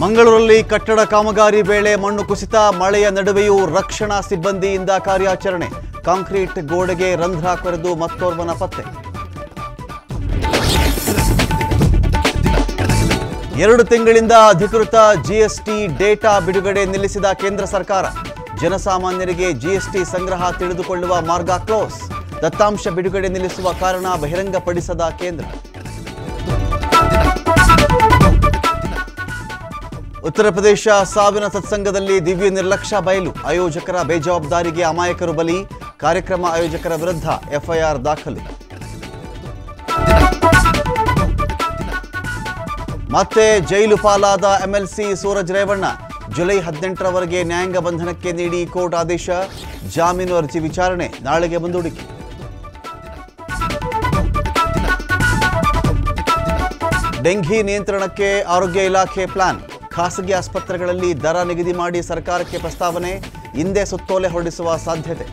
ಮಂಗಳೂರಲ್ಲಿ ಕಟ್ಟಡ ಕಾಮಗಾರಿ ವೇಳೆ ಮಣ್ಣು ಕುಸಿತ, ಮಳೆಯ ನಡುವೆಯೂ ರಕ್ಷಣಾ ಸಿಬ್ಬಂದಿಯಿಂದ ಕಾರ್ಯಾಚರಣೆ. ಕಾಂಕ್ರೀಟ್ ಗೋಡೆಗೆ ರಂಧ್ರ ಕೊರೆದು ಮತ್ತೋರ್ವನ ಪತ್ತೆ. ಎರಡು ತಿಂಗಳಿಂದ ಅಧಿಕೃತ ಜಿಎಸ್ಟಿ ಡೇಟಾ ಬಿಡುಗಡೆ ನಿಲ್ಲಿಸಿದ ಕೇಂದ್ರ ಸರ್ಕಾರ. ಜನಸಾಮಾನ್ಯರಿಗೆ ಜಿಎಸ್ಟಿ ಸಂಗ್ರಹ ತಿಳಿದುಕೊಳ್ಳುವ ಮಾರ್ಗ ಕ್ಲೋಸ್. ದತ್ತಾಂಶ ಬಿಡುಗಡೆ ನಿಲ್ಲಿಸುವ ಕಾರಣ ಬಹಿರಂಗಪಡಿಸದ ಕೇಂದ್ರ. ಉತ್ತರ ಪ್ರದೇಶ ಸಾವಿನ ಸತ್ಸಂಗದಲ್ಲಿ ದಿವ್ಯ ನಿರ್ಲಕ್ಷ್ಯ ಬಯಲು. ಆಯೋಜಕರ ಬೇಜವಾಬ್ದಾರಿಗೆ ಅಮಾಯಕರು ಬಲಿ. ಕಾರ್ಯಕ್ರಮ ಆಯೋಜಕರ ವಿರುದ್ಧ ಎಫ್ಐಆರ್ ದಾಖಲು. ಮತ್ತೆ ಜೈಲು ಪಾಲಾದ ಎಂಎಲ್ಸಿ ಸೂರಜ್ ರೇವಣ್ಣ, ಜುಲೈ ಹದಿನೆಂಟರವರೆಗೆ ನ್ಯಾಯಾಂಗ ಬಂಧನಕ್ಕೆ ನೀಡಿ ಕೋರ್ಟ್ ಆದೇಶ. ಜಾಮೀನು ಅರ್ಜಿ ವಿಚಾರಣೆ ನಾಳೆಗೆ ಮುಂದೂಡಿಕೆ. ಡೆಂಘಿ ನಿಯಂತ್ರಣಕ್ಕೆ ಆರೋಗ್ಯ ಇಲಾಖೆ ಪ್ಲಾನ್. ಖಾಸಗಿ ಆಸ್ಪತ್ರೆಗಳಲ್ಲಿ ದರ ನಿಗದಿ ಮಾಡಿ ಸರ್ಕಾರಕ್ಕೆ ಪ್ರಸ್ತಾವನೆ ಹಿಂದೆ ಸುತ್ತೋಲೆ ಹೊರಡಿಸುವ ಸಾಧ್ಯತೆ.